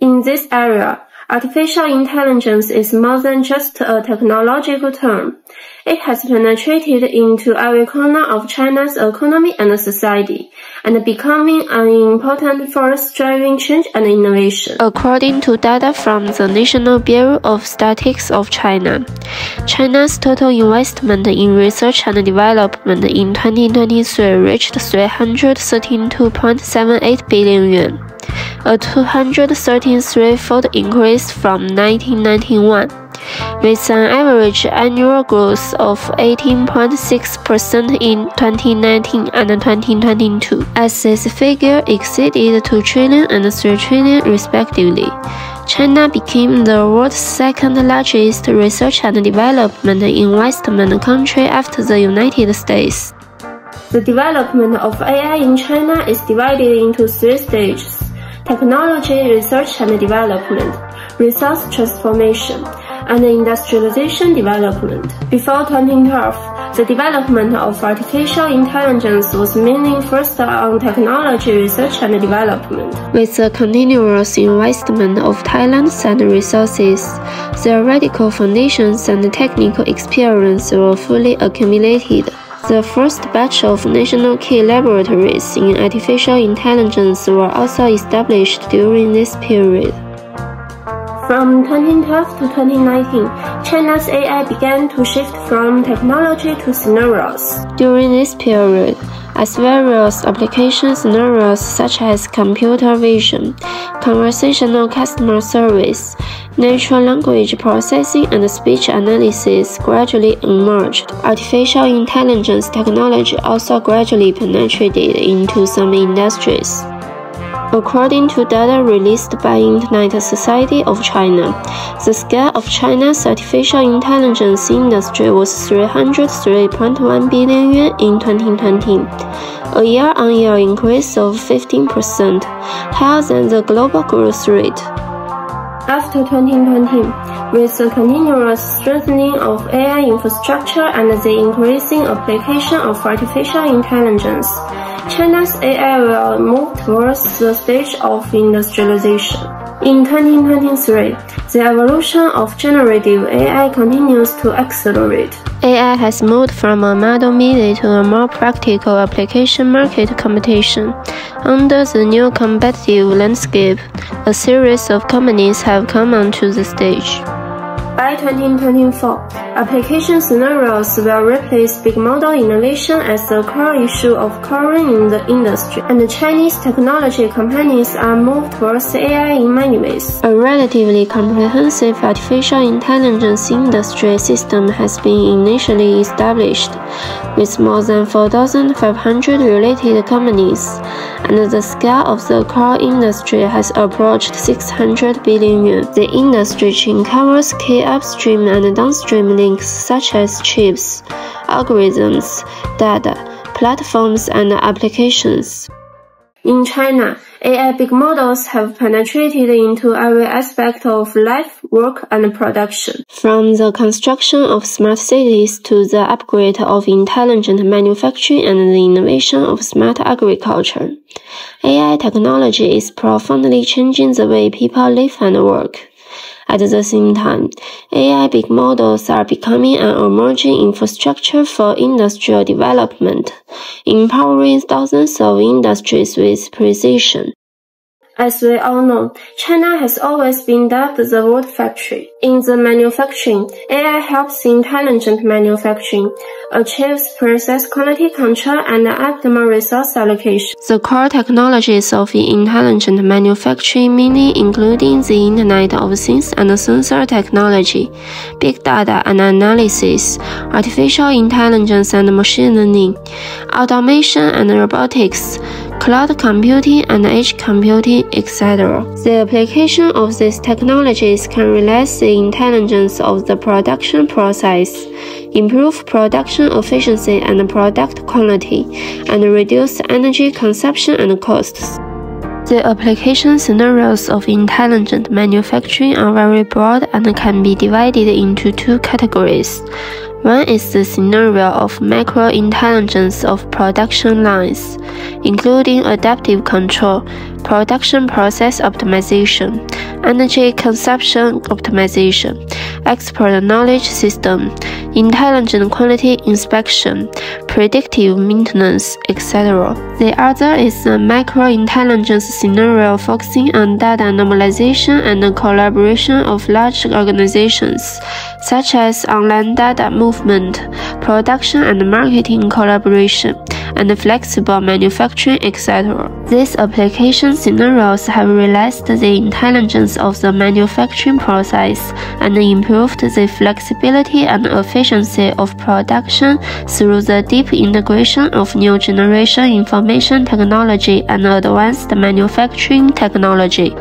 In this area, artificial intelligence is more than just a technological term. It has penetrated into every corner of China's economy and society, and becoming an important force driving change and innovation. According to data from the National Bureau of Statistics of China, China's total investment in research and development in 2023 reached 332.78 billion yuan a 233-fold increase from 1991, with an average annual growth of 18.6% in 2019 and 2022, as this figure exceeded 2 trillion and 3 trillion respectively. China became the world's second largest research and development investment country after the United States. The development of AI in China is divided into three stages technology research and development, resource transformation, and industrialization development. Before 2012, the development of artificial intelligence was mainly focused on technology research and development. With the continuous investment of talents and resources, theoretical foundations and technical experience were fully accumulated. The first batch of national key laboratories in artificial intelligence were also established during this period. From 2012 to 2019, China's AI began to shift from technology to scenarios. During this period, as various application scenarios such as computer vision, conversational customer service, natural language processing, and speech analysis gradually emerged. Artificial intelligence technology also gradually penetrated into some industries. According to data released by Internet Society of China, the scale of China's artificial intelligence industry was 303.1 billion yuan in 2020, a year-on-year increase of 15%, higher than the global growth rate. After 2020, with the continuous strengthening of AI infrastructure and the increasing application of artificial intelligence, China's AI will move towards the stage of industrialization. In 2023, the evolution of generative AI continues to accelerate. AI has moved from a model media to a more practical application market competition. Under the new competitive landscape, a series of companies have come onto the stage. By 2024, application scenarios will replace big model innovation as the core issue of current in the industry, and Chinese technology companies are moved towards AI in many ways. A relatively comprehensive artificial intelligence industry system has been initially established, with more than 4,500 related companies, and the scale of the core industry has approached 600 billion yuan. The industry chain covers key upstream and downstream such as chips, algorithms, data, platforms, and applications. In China, AI big models have penetrated into every aspect of life, work, and production. From the construction of smart cities to the upgrade of intelligent manufacturing and the innovation of smart agriculture, AI technology is profoundly changing the way people live and work. At the same time, AI big models are becoming an emerging infrastructure for industrial development, empowering thousands of industries with precision. As we all know, China has always been dubbed the world factory. In the manufacturing, AI helps intelligent manufacturing, achieves process quality control and optimal resource allocation. The core technologies of intelligent manufacturing mainly including the Internet of Things and sensor technology, big data and analysis, artificial intelligence and machine learning, automation and robotics, cloud computing and edge computing, etc. The application of these technologies can realize the intelligence of the production process, improve production efficiency and product quality, and reduce energy consumption and costs. The application scenarios of intelligent manufacturing are very broad and can be divided into two categories. One is the scenario of macro intelligence of production lines, including adaptive control, production process optimization, energy consumption optimization, expert knowledge system, intelligent quality inspection, predictive maintenance, etc. The other is a micro-intelligence scenario focusing on data normalization and collaboration of large organizations, such as online data movement, production and marketing collaboration, and flexible manufacturing, etc. These application scenarios have realized the intelligence of the manufacturing process and improved the flexibility and efficiency of production through the deep integration of new generation information technology and advanced manufacturing technology.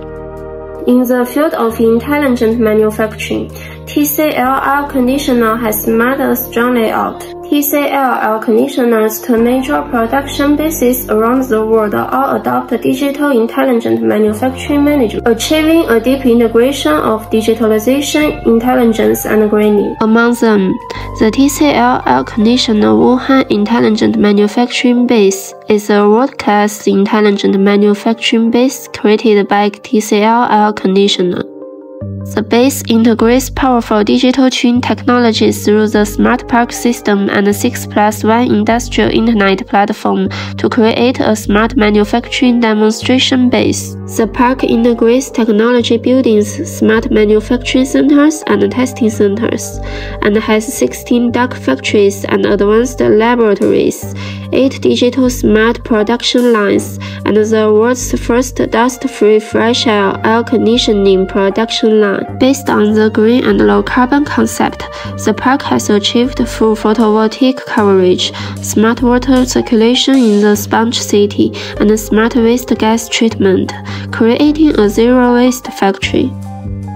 In the field of intelligent manufacturing, TCL air conditioner has made a strong layout. TCL air conditioners to major production bases around the world all adopt digital intelligent manufacturing management, achieving a deep integration of digitalization, intelligence, and greening. Among them, the TCL air conditioner Wuhan Intelligent Manufacturing Base is a world-class intelligent manufacturing base created by TCL Air Conditioner. The base integrates powerful digital twin technologies through the Smart Park system and 6 plus 1 industrial internet platform to create a smart manufacturing demonstration base. The park integrates technology buildings, smart manufacturing centers, and testing centers, and has 16 dark factories and advanced laboratories, 8 digital smart production lines, and the world's first dust-free fresh air air conditioning production line. Based on the green and low carbon concept, the park has achieved full photovoltaic coverage, smart water circulation in the sponge city, and smart waste gas treatment, creating a zero waste factory.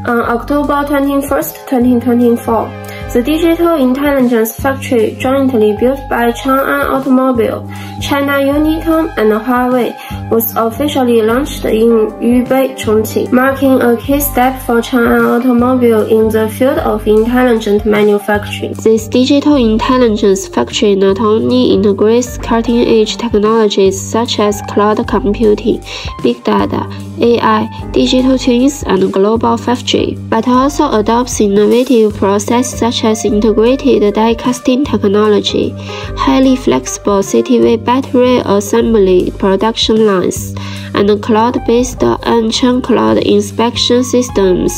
On October 21, 2024, the Digital Intelligence Factory jointly built by Chang'an Automobile, China Unicom, and Huawei was officially launched in Yubei, Chongqing, marking a key step for Chang'an Automobile in the field of intelligent manufacturing. This digital intelligence factory not only integrates cutting-edge technologies such as cloud computing, big data, AI, digital twins, and global 5G, but also adopts innovative processes such as integrated die casting technology, highly flexible CTV battery assembly production line and cloud-based on-chain cloud inspection systems.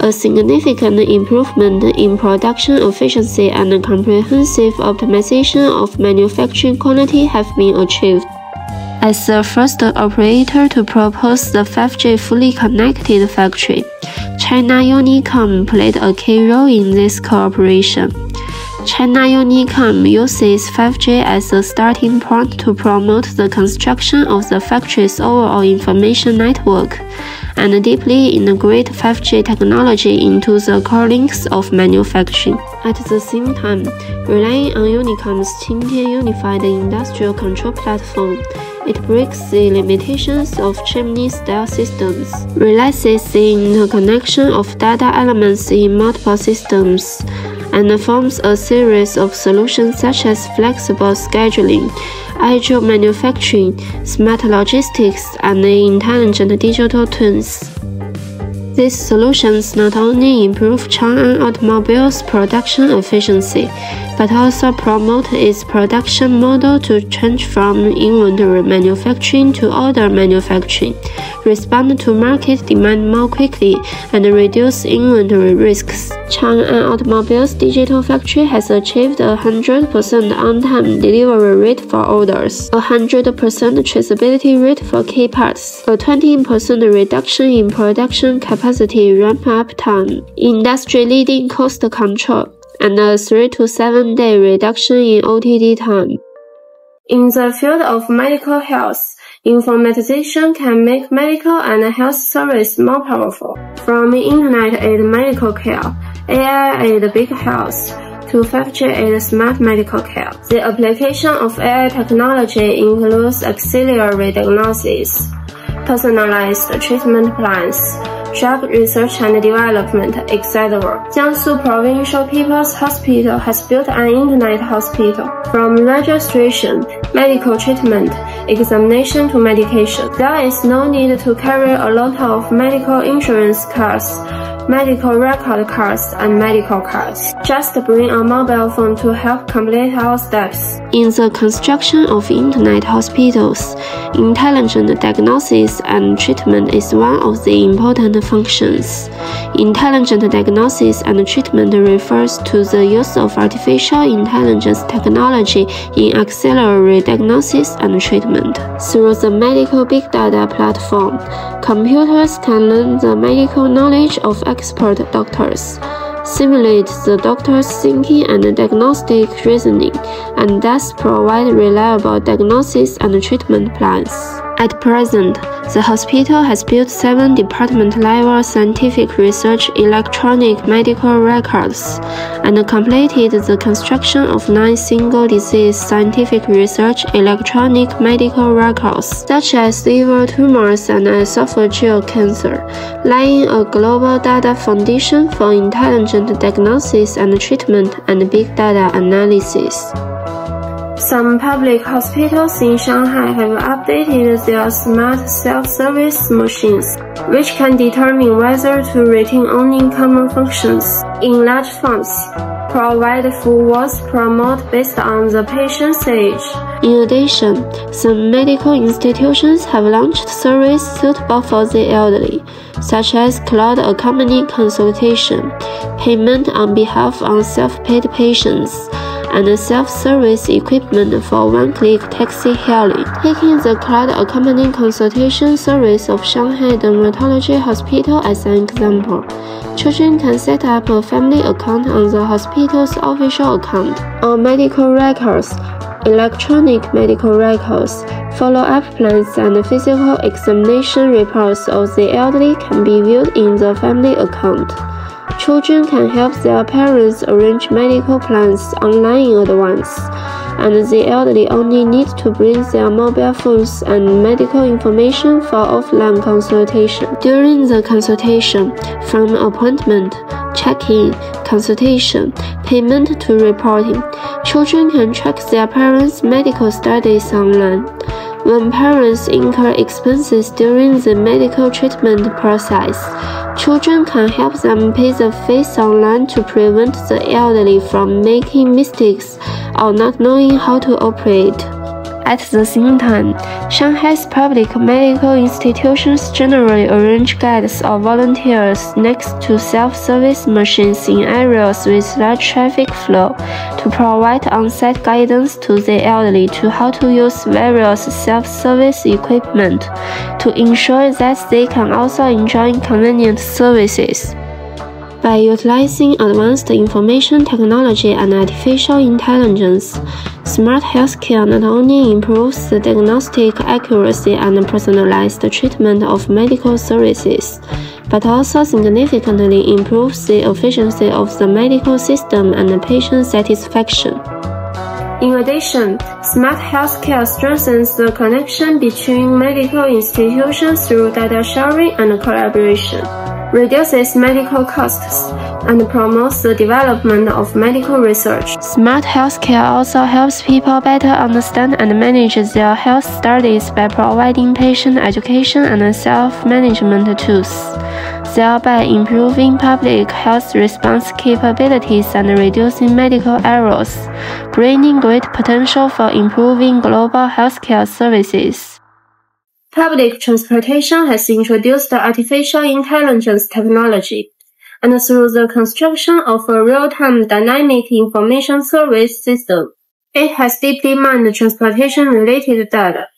A significant improvement in production efficiency and comprehensive optimization of manufacturing quality have been achieved. As the first operator to propose the 5G fully connected factory, China Unicom played a key role in this cooperation. China Unicom uses 5G as a starting point to promote the construction of the factory's overall information network and deeply integrate 5G technology into the core links of manufacturing. At the same time, relying on Unicom's Qingtian Unified Industrial Control Platform, it breaks the limitations of chimney-style systems, realizes the interconnection of data elements in multiple systems, and forms a series of solutions such as flexible scheduling, agile manufacturing, smart logistics, and intelligent digital twins. These solutions not only improve Chang'an Automobile's production efficiency, but also promote its production model to change from inventory manufacturing to order manufacturing, respond to market demand more quickly, and reduce inventory risks. Chang'an Automobile's digital factory has achieved a 100% on-time delivery rate for orders, a 100% traceability rate for key parts, a 20% reduction in production capacity ramp-up time, industry-leading cost control, and a 3 to 7 day reduction in OTD time. In the field of medical health, informatization can make medical and health service more powerful. From internet-aided medical care, AI-aided big health, to 5G-aided smart medical care. The application of AI technology includes auxiliary diagnosis, personalized treatment plans, drug research and development, etc. Jiangsu Provincial People's Hospital has built an internet hospital. From registration, medical treatment, examination to medication, there is no need to carry a lot of medical insurance cards medical record cards, and medical cards. Just bring a mobile phone to help complete our steps. In the construction of internet hospitals, intelligent diagnosis and treatment is one of the important functions. Intelligent diagnosis and treatment refers to the use of artificial intelligence technology in auxiliary diagnosis and treatment. Through the medical big data platform, computers can learn the medical knowledge of expert doctors, simulate the doctor's thinking and diagnostic reasoning, and thus provide reliable diagnosis and treatment plans. At present, the hospital has built seven department-level scientific research electronic medical records and completed the construction of nine single-disease scientific research electronic medical records, such as liver tumors and esophageal cancer, laying a global data foundation for intelligent diagnosis and treatment and big data analysis. Some public hospitals in Shanghai have updated their smart self-service machines, which can determine whether to retain only common functions. In large farms, provide full wards promote based on the patient's age. In addition, some medical institutions have launched services suitable for the elderly, such as cloud accompanied consultation, payment on behalf of self-paid patients, and self-service equipment for one-click taxi hailing. Taking the cloud accompanying consultation service of Shanghai Dermatology Hospital as an example, children can set up a family account on the hospital's official account. On medical records, electronic medical records, follow-up plans and physical examination reports of the elderly can be viewed in the family account. Children can help their parents arrange medical plans online in advance, and the elderly only need to bring their mobile phones and medical information for offline consultation. During the consultation, from appointment, check-in, consultation, payment to reporting, children can track their parents' medical studies online. When parents incur expenses during the medical treatment process, children can help them pay the fees online to prevent the elderly from making mistakes or not knowing how to operate. At the same time, Shanghai's public medical institutions generally arrange guides or volunteers next to self-service machines in areas with large traffic flow to provide on-site guidance to the elderly to how to use various self-service equipment to ensure that they can also enjoy convenient services. By utilizing advanced information technology and artificial intelligence, smart healthcare not only improves the diagnostic accuracy and personalized treatment of medical services, but also significantly improves the efficiency of the medical system and patient satisfaction. In addition, smart healthcare strengthens the connection between medical institutions through data sharing and collaboration reduces medical costs, and promotes the development of medical research. Smart healthcare also helps people better understand and manage their health studies by providing patient education and self-management tools, thereby improving public health response capabilities and reducing medical errors, bringing great potential for improving global healthcare services. Public transportation has introduced artificial intelligence technology, and through the construction of a real-time dynamic information service system, it has deeply mined transportation-related data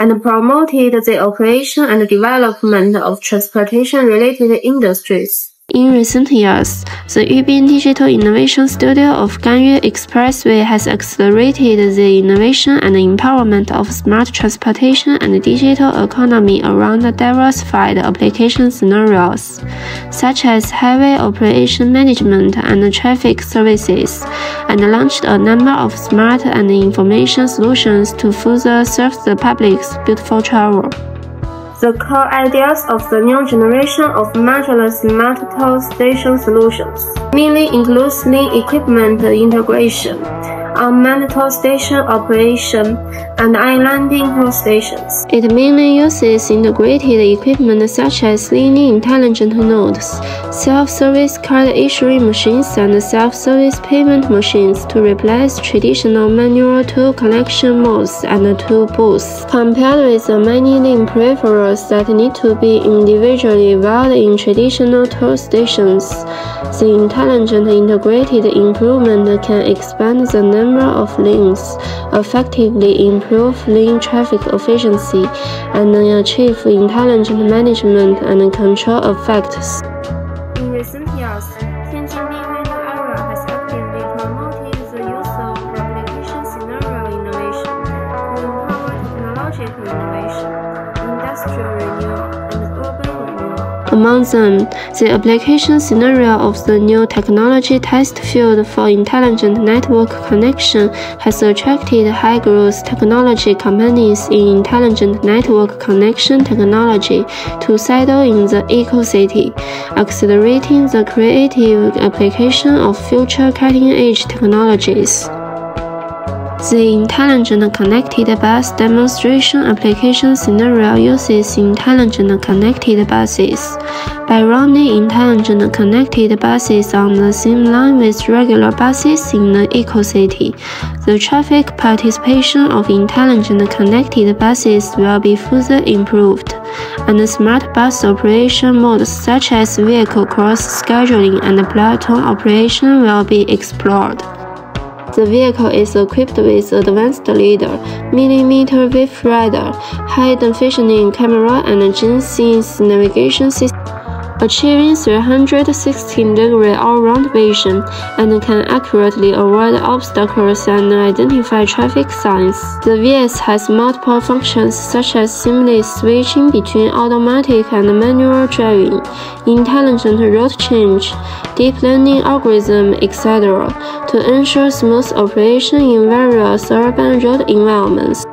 and promoted the operation and development of transportation-related industries. In recent years, the Yubin Digital Innovation Studio of Gangyue Expressway has accelerated the innovation and empowerment of smart transportation and digital economy around diversified application scenarios, such as highway operation management and traffic services, and launched a number of smart and information solutions to further serve the public's beautiful travel. The core ideas of the new generation of modular smart station solutions, mainly includes lean equipment integration, unmanned toll station operation, and islanding toll stations. It mainly uses integrated equipment such as linear intelligent nodes, self-service card issuing machines, and self-service payment machines to replace traditional manual toll collection modes and toll booths. Compared with the many link peripherals that need to be individually wired in traditional toll stations, the intelligent integrated improvement can expand the number of links, effectively improve lane traffic efficiency, and achieve intelligent management and control effects. In recent years, Among them, the application scenario of the new technology test field for intelligent network connection has attracted high-growth technology companies in intelligent network connection technology to settle in the eco-city, accelerating the creative application of future cutting-edge technologies. The Intelligent Connected Bus Demonstration Application Scenario uses intelligent connected buses. By running intelligent connected buses on the same line with regular buses in the eco-city, the traffic participation of intelligent connected buses will be further improved, and smart bus operation modes such as vehicle cross scheduling and platoon operation will be explored. The vehicle is equipped with advanced lidar, millimeter wave radar, high-definition camera, and Gen-Scenes navigation system achieving 316-degree all-round vision, and can accurately avoid obstacles and identify traffic signs. The VS has multiple functions such as seamless switching between automatic and manual driving, intelligent route change, deep learning algorithm, etc., to ensure smooth operation in various urban road environments.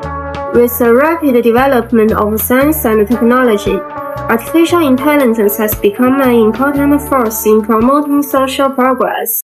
With the rapid development of science and technology, artificial intelligence has become an important force in promoting social progress.